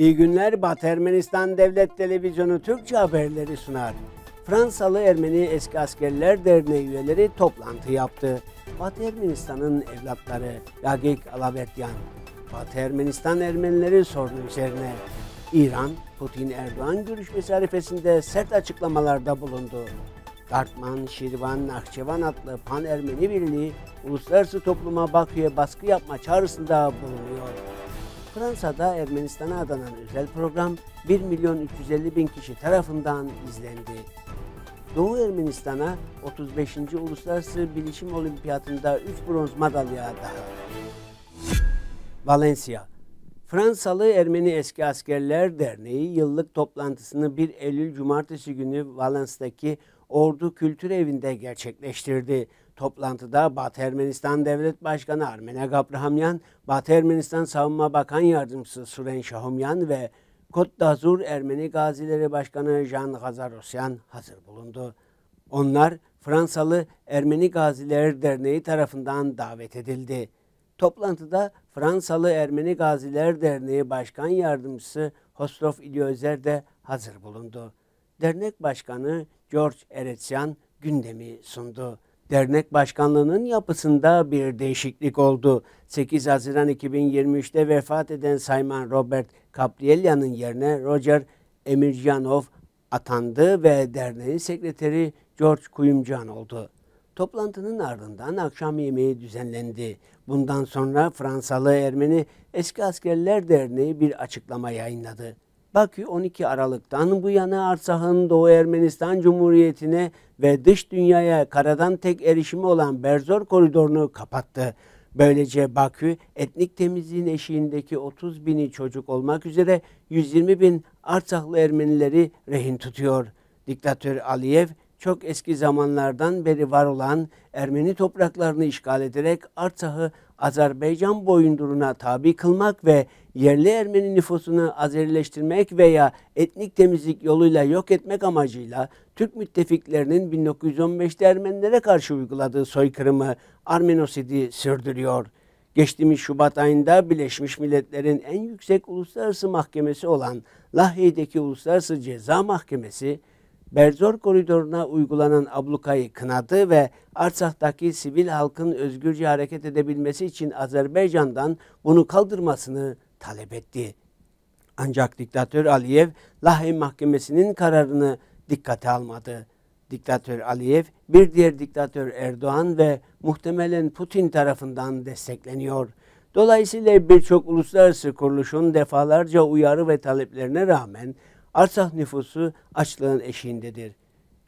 İyi günler Batı Ermenistan Devlet Televizyonu Türkçe haberleri sunar. Fransalı Ermeni Eski Askerler Derneği üyeleri toplantı yaptı. Batı Ermenistan'ın evlatları Yagik Alavertyan, Batı Ermenistan Ermenileri sorunu üzerine İran, Putin-Erdoğan görüşmesi arifesinde sert açıklamalarda bulundu. Dartman, Şirvan, Nahçıvan adlı Pan-Ermeni Birliği uluslararası topluma Bakü'ye baskı yapma çağrısında bulunuyor. Fransa'da Ermenistan'a adanan özel program 1 milyon 350 bin kişi tarafından izlendi. Doğu Ermenistan'a 35. Uluslararası Bilişim Olimpiyatında 3 bronz madalya daha. Valencia Fransalı Ermeni Eski Askerler Derneği yıllık toplantısını 1 Eylül Cumartesi günü Valence'daki Ordu Kültür Evi'nde gerçekleştirdi. Toplantıda Batı Ermenistan Devlet Başkanı Armenek Abrahamyan, Batı Ermenistan Savunma Bakan Yardımcısı Suren Şahumyan ve Kot d'Azur Ermeni Gazileri Başkanı Jean Gazarosyan hazır bulundu. Onlar Fransalı Ermeni Gaziler Derneği tarafından davet edildi. Toplantıda Fransalı Ermeni Gaziler Derneği Başkan Yardımcısı Hostrof İlyozer de hazır bulundu. Dernek Başkanı George Eretyan gündemi sundu. Dernek başkanlığının yapısında bir değişiklik oldu. 8 Haziran 2023'te vefat eden Sayman Robert Kaprielya'nın yerine Roger Emircanov atandı ve derneğin sekreteri George Kuyumcan oldu. Toplantının ardından akşam yemeği düzenlendi. Bundan sonra Fransalı Ermeni Eski Askerler Derneği bir açıklama yayınladı. Bakü 12 Aralık'tan bu yana Artsah'ın Doğu Ermenistan Cumhuriyeti'ne ve dış dünyaya karadan tek erişimi olan Berzor koridorunu kapattı. Böylece Bakü etnik temizliğin eşiğindeki 30 bini çocuk olmak üzere 120 bin Artsahlı Ermenileri rehin tutuyor. Diktatör Aliyev çok eski zamanlardan beri var olan Ermeni topraklarını işgal ederek Artsah'ı Azerbaycan boyunduruna tabi kılmak ve yerli Ermeni nüfusunu Azerileştirmek veya etnik temizlik yoluyla yok etmek amacıyla Türk müttefiklerinin 1915'te Ermenilere karşı uyguladığı soykırımı Armenosidi sürdürüyor. Geçtiğimiz Şubat ayında Birleşmiş Milletler'in en yüksek uluslararası mahkemesi olan Lahey'deki Uluslararası Ceza Mahkemesi Berzor koridoruna uygulanan ablukayı kınadı ve Artsak'taki sivil halkın özgürce hareket edebilmesi için Azerbaycan'dan bunu kaldırmasını talep etti. Ancak diktatör Aliyev Lahey Mahkemesi'nin kararını dikkate almadı. Diktatör Aliyev bir diğer diktatör Erdoğan ve muhtemelen Putin tarafından destekleniyor. Dolayısıyla birçok uluslararası kuruluşun defalarca uyarı ve taleplerine rağmen Arsak nüfusu açlığın eşiğindedir.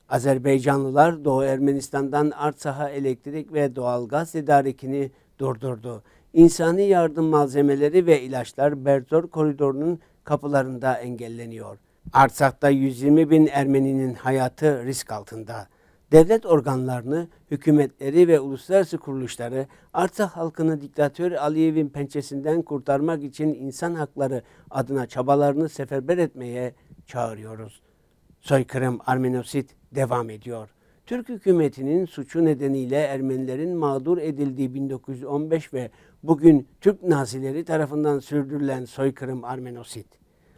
Azerbaycanlılar Doğu Ermenistan'dan Artsak'a elektrik ve doğalgaz tedarikini durdurdu. İnsani yardım malzemeleri ve ilaçlar Berzor koridorunun kapılarında engelleniyor. Artsak'ta 120 bin Ermeninin hayatı risk altında. Devlet organlarını, hükümetleri ve uluslararası kuruluşları Artsak halkını diktatör Aliyev'in pençesinden kurtarmak için insan hakları adına çabalarını seferber etmeye çağırıyoruz. Soykırım Armenosit devam ediyor. Türk hükümetinin suçu nedeniyle Ermenilerin mağdur edildiği 1915 ve bugün Türk nazileri tarafından sürdürülen soykırım Armenosit.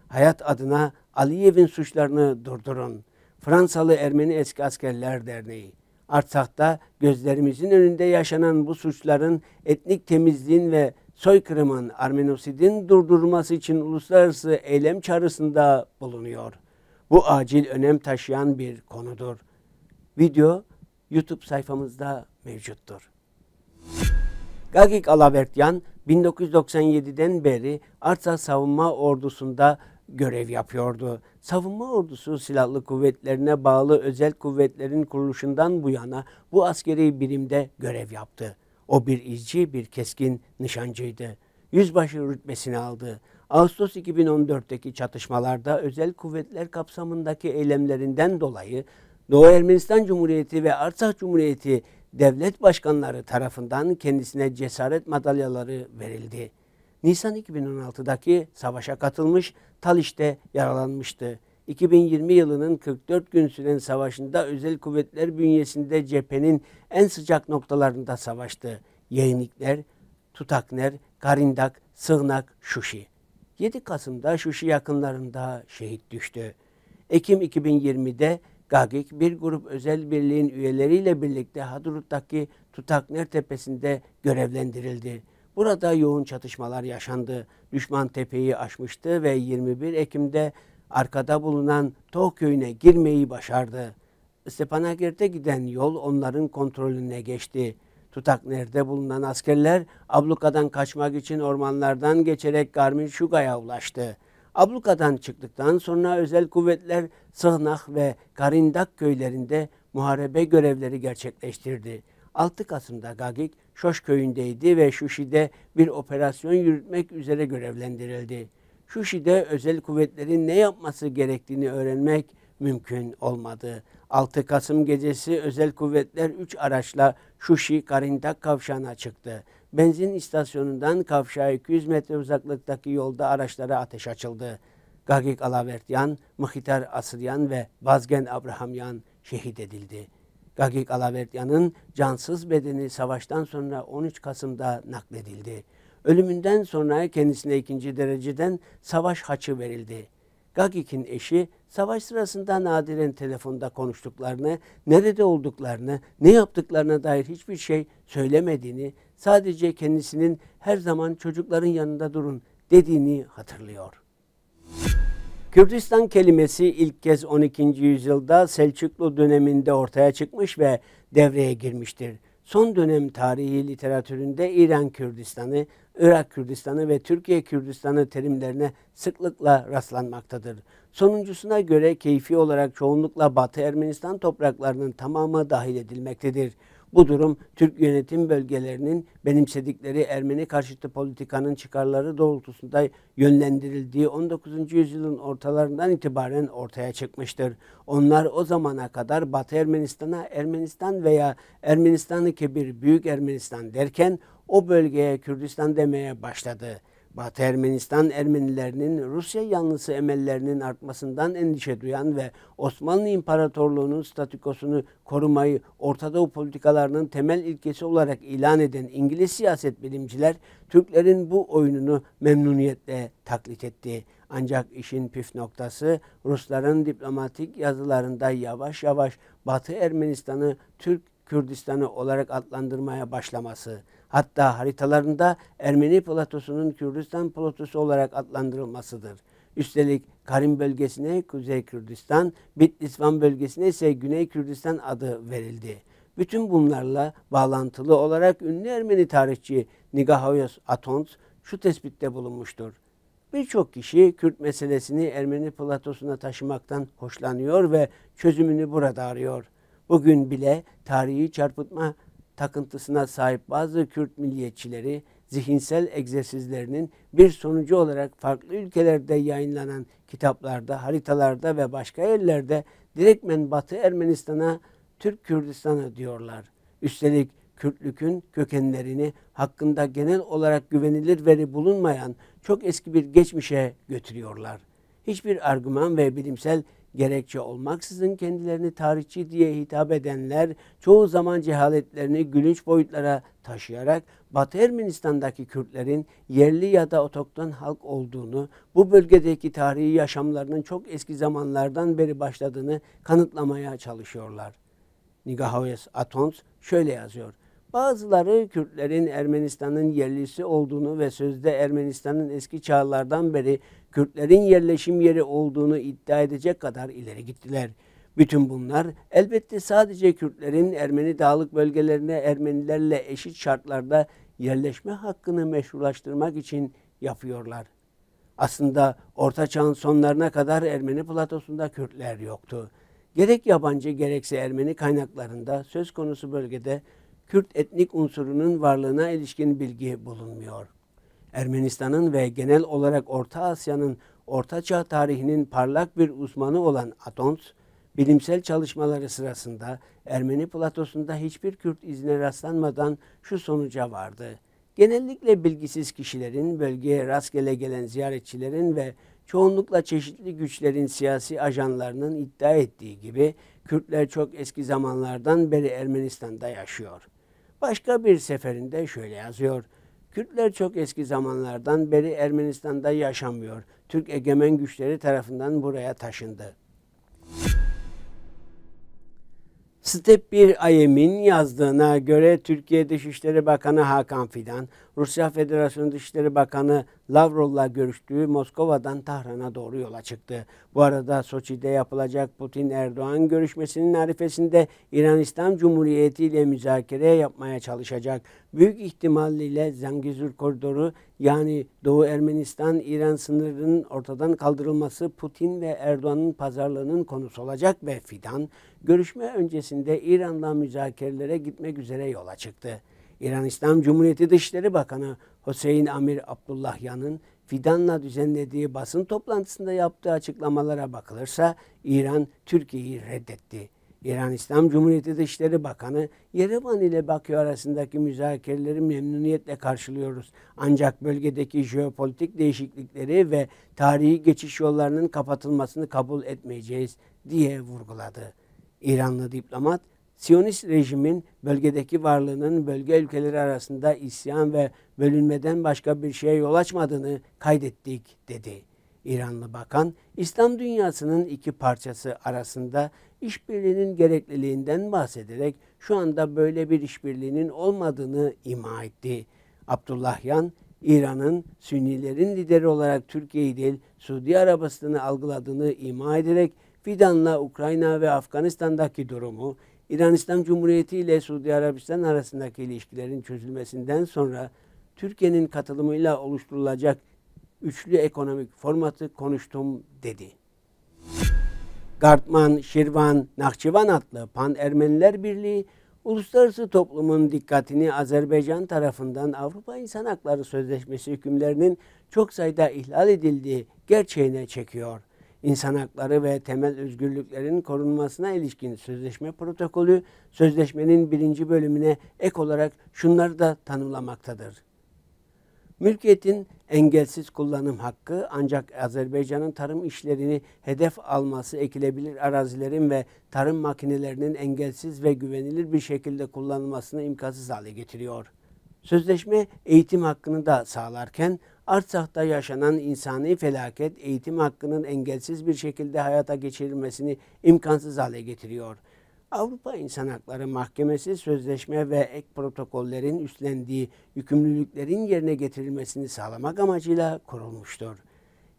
Hayat adına Aliyev'in suçlarını durdurun. Fransalı Ermeni Eski Askerler Derneği. Artsak'ta gözlerimizin önünde yaşanan bu suçların etnik temizliğin ve soykırımın Armenosid'in durdurulması için uluslararası eylem çağrısında bulunuyor. Bu acil önem taşıyan bir konudur. Video YouTube sayfamızda mevcuttur. Gagik Alavertyan 1997'den beri Artsak Savunma Ordusu'nda görev yapıyordu. Savunma ordusu silahlı kuvvetlerine bağlı özel kuvvetlerin kuruluşundan bu yana bu askeri birimde görev yaptı. O bir izci, bir keskin nişancıydı. Yüzbaşı rütbesini aldı. Ağustos 2014'teki çatışmalarda özel kuvvetler kapsamındaki eylemlerinden dolayı Doğu Ermenistan Cumhuriyeti ve Arsak Cumhuriyeti devlet başkanları tarafından kendisine cesaret madalyaları verildi. Nisan 2016'daki savaşa katılmış, Taliş'te yaralanmıştı. 2020 yılının 44 gün süren savaşında özel kuvvetler bünyesinde cephenin en sıcak noktalarında savaştı. Yeğnikler, Tutakner, Garindak, Sığnak, Şuşi. 7 Kasım'da Şuşi yakınlarında şehit düştü. Ekim 2020'de Gagik bir grup özel birliğin üyeleriyle birlikte Hadrut'taki Tutakner Tepesi'nde görevlendirildi. Burada yoğun çatışmalar yaşandı. Düşman tepeyi aşmıştı ve 21 Ekim'de arkada bulunan Toh köyüne girmeyi başardı. Stepanakert giden yol onların kontrolüne geçti. Tutakner'de bulunan askerler ablukadan kaçmak için ormanlardan geçerek Garmin Şuga'ya ulaştı. Ablukadan çıktıktan sonra özel kuvvetler Sığnak ve Karindak köylerinde muharebe görevleri gerçekleştirdi. 6 Kasım'da Gagik Şoş köyündeydi ve Şuşi'de bir operasyon yürütmek üzere görevlendirildi. Şuşi'de özel kuvvetlerin ne yapması gerektiğini öğrenmek mümkün olmadı. 6 Kasım gecesi özel kuvvetler 3 araçla Şuşi Karindak kavşağına çıktı. Benzin istasyonundan kavşağa 200 metre uzaklıktaki yolda araçlara ateş açıldı. Gagik Alavertyan, Mıhitar Asıryan ve Bazgen Abrahamyan şehit edildi. Gagik Alavertyan'ın cansız bedeni savaştan sonra 13 Kasım'da nakledildi. Ölümünden sonra kendisine ikinci dereceden savaş haçı verildi. Gagik'in eşi savaş sırasında nadiren telefonda konuştuklarını, nerede olduklarını, ne yaptıklarına dair hiçbir şey söylemediğini, sadece kendisinin her zaman çocukların yanında durun dediğini hatırlıyor. Kürdistan kelimesi ilk kez 12. yüzyılda Selçuklu döneminde ortaya çıkmış ve devreye girmiştir. Son dönem tarihi literatüründe İran Kürdistanı, Irak Kürdistanı ve Türkiye Kürdistanı terimlerine sıklıkla rastlanmaktadır. Sonuncusuna göre keyfi olarak çoğunlukla Batı Ermenistan topraklarının tamamı dahil edilmektedir. Bu durum Türk yönetim bölgelerinin benimsedikleri Ermeni karşıtı politikanın çıkarları doğrultusunda yönlendirildiği 19. yüzyılın ortalarından itibaren ortaya çıkmıştır. Onlar o zamana kadar Batı Ermenistan'a Ermenistan veya Ermenistan'ı kebir Büyük Ermenistan derken o bölgeye Kürdistan demeye başladı. Batı Ermenistan Ermenilerinin Rusya yanlısı emellerinin artmasından endişe duyan ve Osmanlı İmparatorluğu'nun statükosunu korumayı Orta Doğu politikalarının temel ilkesi olarak ilan eden İngiliz siyaset bilimciler Türklerin bu oyununu memnuniyetle taklit etti. Ancak işin püf noktası Rusların diplomatik yazılarında yavaş yavaş Batı Ermenistan'ı Türk Kürdistan'ı olarak adlandırmaya başlaması hatta haritalarında Ermeni platosunun Kürdistan platosu olarak adlandırılmasıdır. Üstelik Karim bölgesine Kuzey Kürdistan, Bitlisvan bölgesine ise Güney Kürdistan adı verildi. Bütün bunlarla bağlantılı olarak ünlü Ermeni tarihçi Nigahayos Atons şu tespitte bulunmuştur. Birçok kişi Kürt meselesini Ermeni platosuna taşımaktan hoşlanıyor ve çözümünü burada arıyor. Bugün bile tarihi çarpıtma takıntısına sahip bazı Kürt milliyetçileri zihinsel egzersizlerinin bir sonucu olarak farklı ülkelerde yayınlanan kitaplarda, haritalarda ve başka yerlerde direktmen Batı Ermenistan'a Türk Kürdistan'ı diyorlar. Üstelik Kürtlük'ün kökenlerini hakkında genel olarak güvenilir veri bulunmayan çok eski bir geçmişe götürüyorlar. Hiçbir argüman ve bilimsel gerekçe olmaksızın kendilerini tarihçi diye hitap edenler çoğu zaman cehaletlerini gülünç boyutlara taşıyarak Batı Ermenistan'daki Kürtlerin yerli ya da otokton halk olduğunu, bu bölgedeki tarihi yaşamlarının çok eski zamanlardan beri başladığını kanıtlamaya çalışıyorlar. Nigahoyes Atons şöyle yazıyor. Bazıları Kürtlerin Ermenistan'ın yerlisi olduğunu ve sözde Ermenistan'ın eski çağlardan beri Kürtlerin yerleşim yeri olduğunu iddia edecek kadar ileri gittiler. Bütün bunlar elbette sadece Kürtlerin Ermeni dağlık bölgelerine Ermenilerle eşit şartlarda yerleşme hakkını meşrulaştırmak için yapıyorlar. Aslında Orta Çağ'ın sonlarına kadar Ermeni platosunda Kürtler yoktu. Gerek yabancı gerekse Ermeni kaynaklarında söz konusu bölgede Kürt etnik unsurunun varlığına ilişkin bilgi bulunmuyor. Ermenistan'ın ve genel olarak Orta Asya'nın Orta Çağ tarihinin parlak bir uzmanı olan Atons, bilimsel çalışmaları sırasında Ermeni platosunda hiçbir Kürt izine rastlanmadan şu sonuca vardı. Genellikle bilgisiz kişilerin, bölgeye rastgele gelen ziyaretçilerin ve çoğunlukla çeşitli güçlerin siyasi ajanlarının iddia ettiği gibi Kürtler çok eski zamanlardan beri Ermenistan'da yaşıyor. Başka bir seferinde şöyle yazıyor. Kürtler çok eski zamanlardan beri Ermenistan'da yaşamıyor. Türk egemen güçleri tarafından buraya taşındı. Step 1 Ayem'in yazdığına göre Türkiye Dışişleri Bakanı Hakan Fidan, Rusya Federasyonu Dışişleri Bakanı Lavrov'la görüştüğü Moskova'dan Tahran'a doğru yola çıktı. Bu arada Soçi'de yapılacak Putin-Erdoğan görüşmesinin arifesinde İran İslam Cumhuriyeti ile müzakere yapmaya çalışacak. Büyük ihtimalle Zangezur koridoru yani Doğu Ermenistan İran sınırının ortadan kaldırılması Putin ve Erdoğan'ın pazarlığının konusu olacak ve Fidan görüşme öncesinde İran'la müzakerelere gitmek üzere yola çıktı. İran İslam Cumhuriyeti Dışişleri Bakanı Hüseyin Amir Abdullahyan'ın Fidan'la düzenlediği basın toplantısında yaptığı açıklamalara bakılırsa İran Türkiye'yi reddetti. İran İslam Cumhuriyeti Dışişleri Bakanı Yerevan ile Bakü arasındaki müzakereleri memnuniyetle karşılıyoruz. Ancak bölgedeki jeopolitik değişiklikleri ve tarihi geçiş yollarının kapatılmasını kabul etmeyeceğiz diye vurguladı. İranlı diplomat Siyonist rejimin bölgedeki varlığının bölge ülkeleri arasında isyan ve bölünmeden başka bir şeye yol açmadığını kaydettik dedi. İranlı bakan, İslam dünyasının iki parçası arasında işbirliğinin gerekliliğinden bahsederek şu anda böyle bir işbirliğinin olmadığını ima etti. Abdullahyan, İran'ın Sünnilerin lideri olarak Türkiye'yi değil Suudi Arabistan'ı algıladığını ima ederek Fidan'la Ukrayna ve Afganistan'daki durumu, İran İslam Cumhuriyeti ile Suudi Arabistan arasındaki ilişkilerin çözülmesinden sonra Türkiye'nin katılımıyla oluşturulacak üçlü ekonomik formatı konuştum dedi. Gartman, Şirvan, Nakçıvan adlı Pan-Ermeniler Birliği, uluslararası toplumun dikkatini Azerbaycan tarafından Avrupa İnsan Hakları Sözleşmesi hükümlerinin çok sayıda ihlal edildiği gerçeğine çekiyor. İnsan hakları ve temel özgürlüklerin korunmasına ilişkin sözleşme protokolü, sözleşmenin birinci bölümüne ek olarak şunları da tanımlamaktadır. Mülkiyetin engelsiz kullanım hakkı ancak Azerbaycan'ın tarım işlerini hedef alması ekilebilir arazilerin ve tarım makinelerinin engelsiz ve güvenilir bir şekilde kullanılmasını imkansız hale getiriyor. Sözleşme eğitim hakkını da sağlarken Artsak'ta yaşanan insani felaket eğitim hakkının engelsiz bir şekilde hayata geçirilmesini imkansız hale getiriyor. Avrupa İnsan Hakları Mahkemesi sözleşme ve ek protokollerin üstlendiği yükümlülüklerin yerine getirilmesini sağlamak amacıyla kurulmuştur.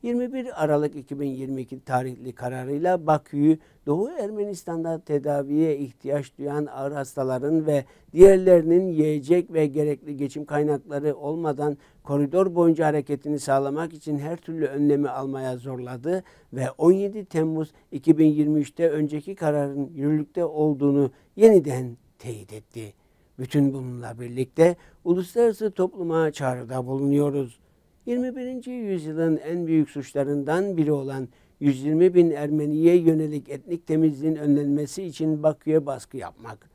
21 Aralık 2022 tarihli kararıyla Bakü'yü Doğu Ermenistan'da tedaviye ihtiyaç duyan ağır hastaların ve diğerlerinin yiyecek ve gerekli geçim kaynakları olmadan koridor boyunca hareketini sağlamak için her türlü önlemi almaya zorladı ve 17 Temmuz 2023'te önceki kararın yürürlükte olduğunu yeniden teyit etti. Bütün bununla birlikte uluslararası topluma çağrıda bulunuyoruz. 21. yüzyılın en büyük suçlarından biri olan 120 bin Ermeniye yönelik etnik temizliğin önlenmesi için Bakü'ye baskı yapmak.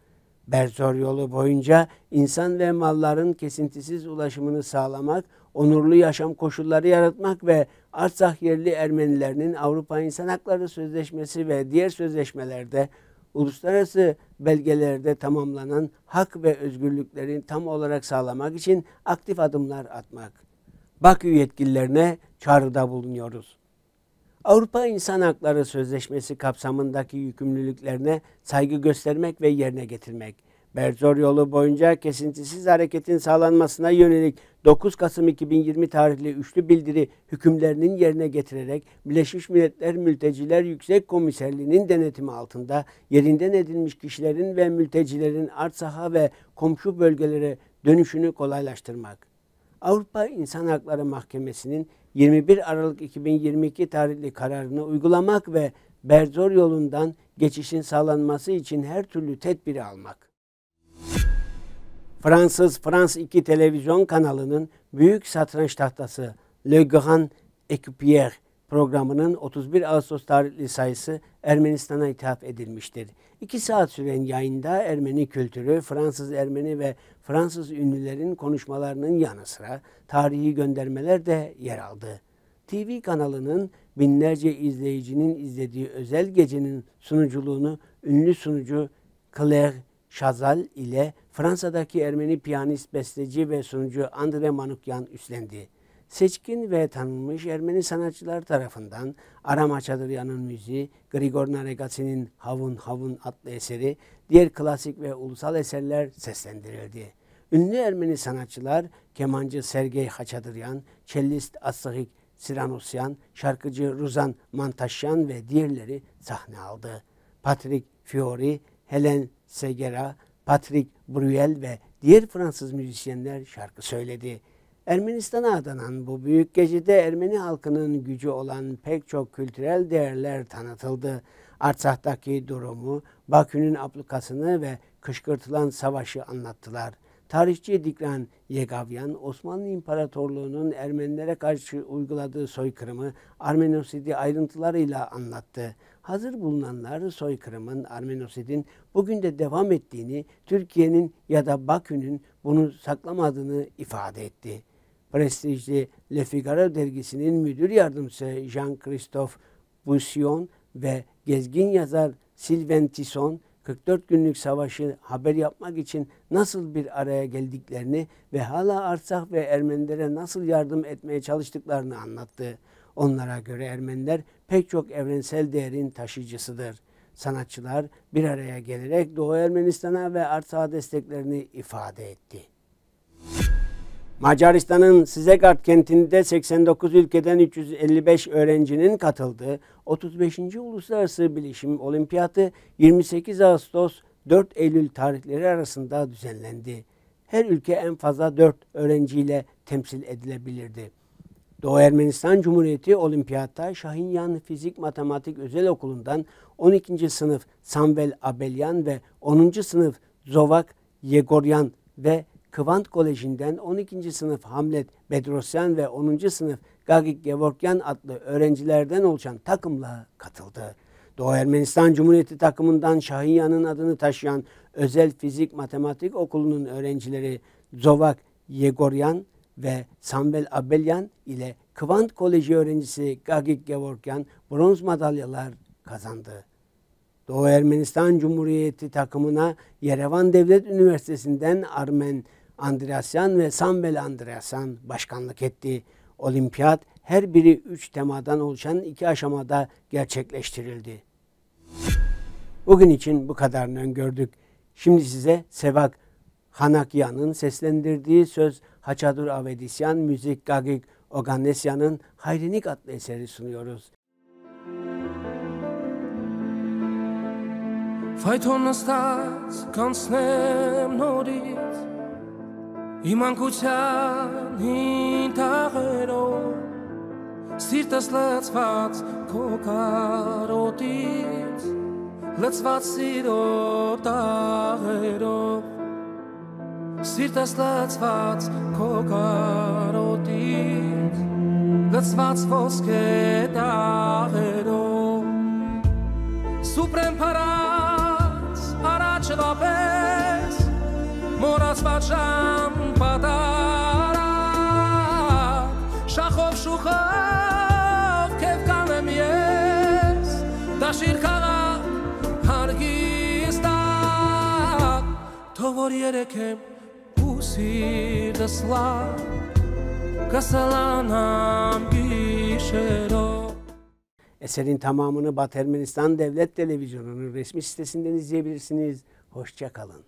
Berzor yolu boyunca insan ve malların kesintisiz ulaşımını sağlamak, onurlu yaşam koşulları yaratmak ve Artsakh yerli Ermenilerinin Avrupa İnsan Hakları Sözleşmesi ve diğer sözleşmelerde uluslararası belgelerde tamamlanan hak ve özgürlüklerin tam olarak sağlamak için aktif adımlar atmak. Bakü yetkililerine çağrıda bulunuyoruz. Avrupa İnsan Hakları Sözleşmesi kapsamındaki yükümlülüklerine saygı göstermek ve yerine getirmek. Berzor yolu boyunca kesintisiz hareketin sağlanmasına yönelik 9 Kasım 2020 tarihli üçlü bildiri hükümlerinin yerine getirerek Birleşmiş Milletler Mülteciler Yüksek Komiserliği'nin denetimi altında yerinden edilmiş kişilerin ve mültecilerin art saha ve komşu bölgelere dönüşünü kolaylaştırmak. Avrupa İnsan Hakları Mahkemesi'nin 21 Aralık 2022 tarihli kararını uygulamak ve Berzor yolundan geçişin sağlanması için her türlü tedbiri almak. Fransız Frans 2 televizyon kanalının büyük satranç tahtası Le Grand Equipier programının 31 Ağustos tarihli sayısı Ermenistan'a ithaf edilmiştir. İki saat süren yayında Ermeni kültürü, Fransız Ermeni ve Fransız ünlülerin konuşmalarının yanı sıra tarihi göndermeler de yer aldı. TV kanalının binlerce izleyicinin izlediği özel gecenin sunuculuğunu ünlü sunucu Claire Şazal ile Fransa'daki Ermeni piyanist, besteci ve sunucu Andre Manukyan üstlendi. Seçkin ve tanınmış Ermeni sanatçılar tarafından Aram Haçadıryan'ın müziği, Grigor Naregatsi'nin Havun Havun adlı eseri, diğer klasik ve ulusal eserler seslendirildi. Ünlü Ermeni sanatçılar kemancı Sergey Haçadıryan, çellist Asahik Siranosyan, şarkıcı Ruzan Mantaşyan ve diğerleri sahne aldı. Patrick Fiori, Helen Segera, Patrick Bruel ve diğer Fransız müzisyenler şarkı söyledi. Ermenistan'a adanan bu büyük gecede Ermeni halkının gücü olan pek çok kültürel değerler tanıtıldı. Artsak'taki durumu, Bakü'nün ablukasını ve kışkırtılan savaşı anlattılar. Tarihçi Dikran Yegavyan, Osmanlı İmparatorluğu'nun Ermenilere karşı uyguladığı soykırımı Armenosidi ayrıntılarıyla anlattı. Hazır bulunanlar soykırımın Armenosid'in bugün de devam ettiğini, Türkiye'nin ya da Bakü'nün bunu saklamadığını ifade etti. Prestijli Le Figaro dergisinin müdür yardımcısı Jean-Christophe Boussion ve gezgin yazar Sylvain Tisson 44 günlük savaşı haber yapmak için nasıl bir araya geldiklerini ve hala Arsak ve Ermenilere nasıl yardım etmeye çalıştıklarını anlattı. Onlara göre Ermeniler pek çok evrensel değerin taşıyıcısıdır. Sanatçılar bir araya gelerek Doğu Ermenistan'a ve Artsak'a desteklerini ifade etti. Macaristan'ın Sizegard kentinde 89 ülkeden 355 öğrencinin katıldığı 35. Uluslararası Bilişim Olimpiyatı 28 Ağustos 4 Eylül tarihleri arasında düzenlendi. Her ülke en fazla 4 öğrenciyle temsil edilebilirdi. Doğu Ermenistan Cumhuriyeti Olimpiyatta Şahinyan Fizik Matematik Özel Okulu'ndan 12. sınıf Samvel Abelyan ve 10. sınıf Zovak Yegoryan ve Kıvant Koleji'nden 12. sınıf Hamlet Bedrosyan ve 10. sınıf Gagik Gevorkyan adlı öğrencilerden oluşan takımla katıldı. Doğu Ermenistan Cumhuriyeti takımından Şahinyan'ın adını taşıyan Özel Fizik Matematik Okulu'nun öğrencileri Zovak Yegoryan ve Samvel Abelyan ile Kıvant Koleji öğrencisi Gagik Gevorkyan bronz madalyalar kazandı. Doğu Ermenistan Cumhuriyeti takımına Yerevan Devlet Üniversitesi'nden Armen Andreasyan ve Sambel Andreasyan başkanlık etti. Olimpiyat her biri üç temadan oluşan iki aşamada gerçekleştirildi. Bugün için bu kadarını öngördük. Şimdi size Sevak Hanakya'nın seslendirdiği söz Haçadur Avedisyan Müzik Gagik Oganesya'nın Hayrinik adlı eseri sunuyoruz. Fajton na stac, kan Իմ անկության հին թաղերով Սիրտս լծված քո կարոտից Լծված սիրո տաղերով Սիրտս լծված քո կարոտից Լծված ոսկե տաղերով Սուպրեմ փարած առաջվապես մորացված ժամ yürek hem pusi dasla kasalanam gişero. Eserin tamamını Batı Ermenistan Devlet Televizyonu'nun resmi sitesinden izleyebilirsiniz. Hoşça kalın.